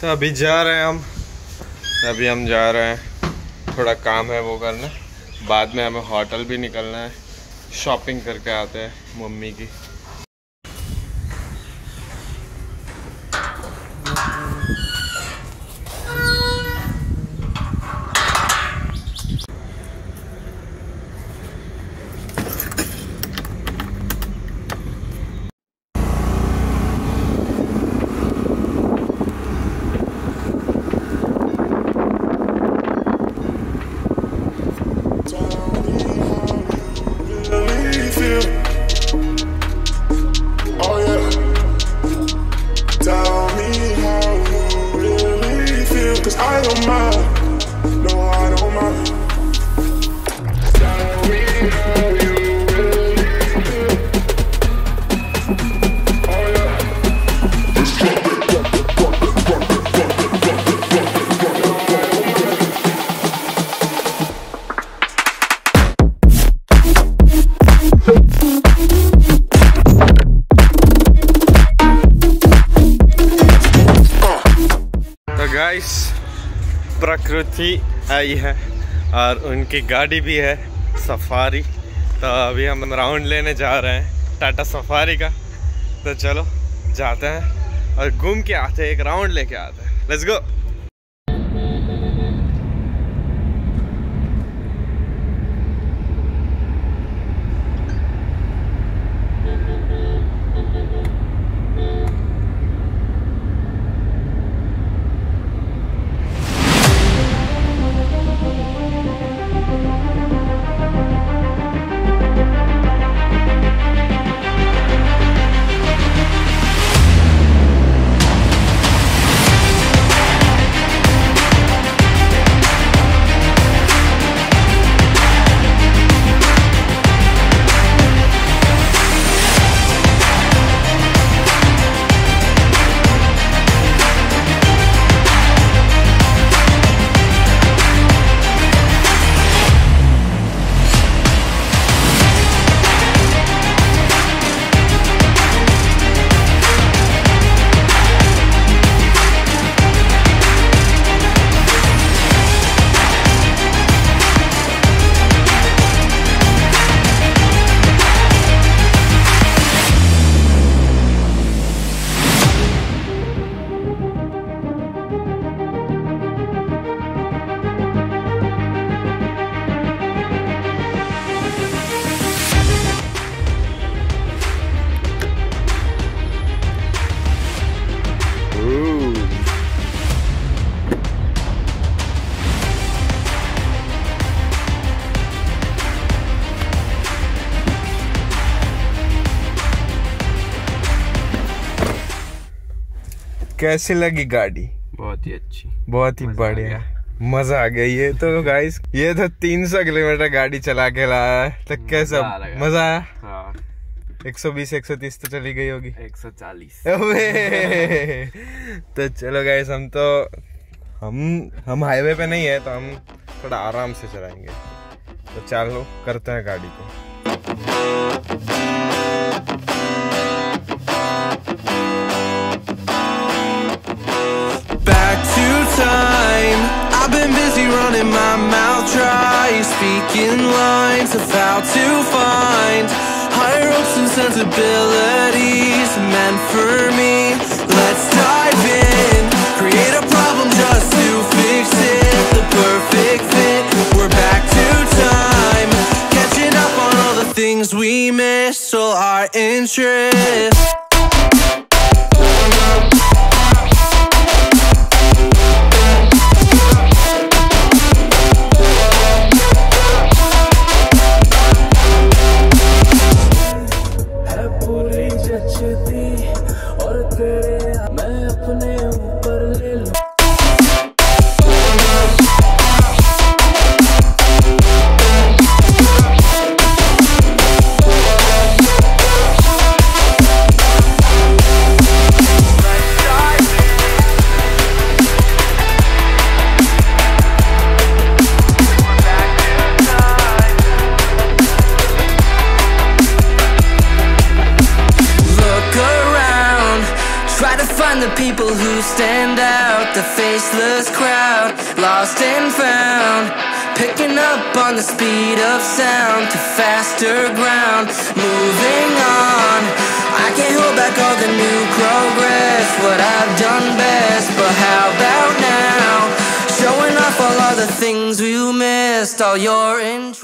तो अभी जा रहे हैं हम। अभी हम जा रहे हैं। थोड़ा काम है वो करना। बाद में हमें होटल भी निकलना है। शॉपिंग करके आते हैं मम्मी की। गाइस प्रकृति आई है और उनकी गाड़ी भी है सफारी तो अभी हम राउंड लेने जा रहे हैं टाटा सफारी का। तो चलो, जाते हैं और घूम के आते हैं, एक राउंड लेके आते हैं। लेट्स गो कैसी लगी गाड़ी? बहुत ही अच्छी। बहुत ही बढ़िया। मज़ा आ गया। ये तो गाइस ये तो 300 किलोमीटर गाड़ी चला के लाया है। तो कैसा। मज़ा आया? हाँ। 120 130 तो चली गई होगी। एक सौ चालीस। तो चलो गाइस हम तो हम हम हाईवे पे नहीं है तो हम थोड़ा आराम से चलाएँगे। तो चलो करते हैं गाड़ी को। Speaking lines of how to find higher hopes and sensibilities meant for me. Let's dive in, create a problem just to fix it. The perfect fit. We're back to time, catching up on all the things we missed. All our interest. Stand out, the faceless crowd, lost and found. Picking up on the speed of sound to faster ground, moving on. I can't hold back all the new progress, what I've done best. But how about now? Showing off all of the things we missed, all your interest.